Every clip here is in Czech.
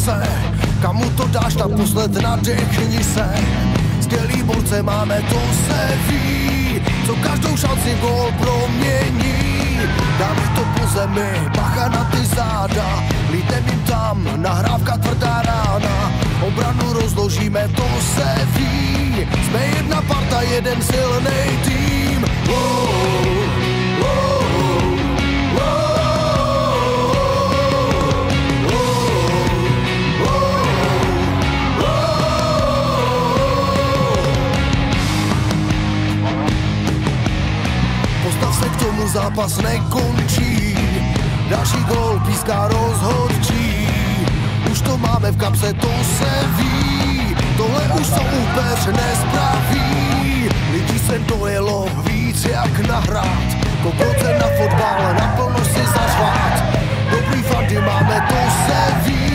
se, kamu to dáš naposled, nadechni se. Skvělý borce máme, to se ví, co každou šanci gol promění. Dám to po zemi, bacha na ty záda, lítem jim tam, nahrávka tvrdá rána. Obranu rozložíme, to se ví, jsme jedna parta, jeden silný tým. Oh, oh, Tomu, zápas nekončí. Další gol píská rozhodčí. Už to máme v kapse, to se ví. Tohle už jsou úpeř nespraví. Lidí sem dojelo víc jak nahrát. Kokroce na fotbal, naplno si zařvát. Dobrý fandy máme, to se ví.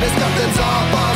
Mr. Bizarre